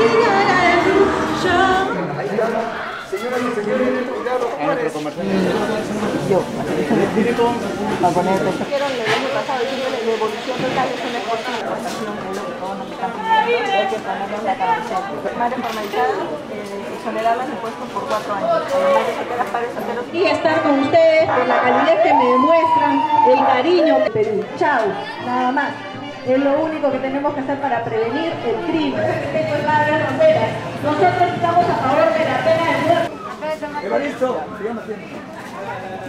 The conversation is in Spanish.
Y que que por cuatro años. Y estar con ustedes por la calidez que me demuestran, el cariño de Perú. Chao, nada más. Es lo único que tenemos que hacer para prevenir el crimen. Evaristo, sigamos haciendo.